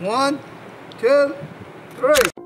One, two, three.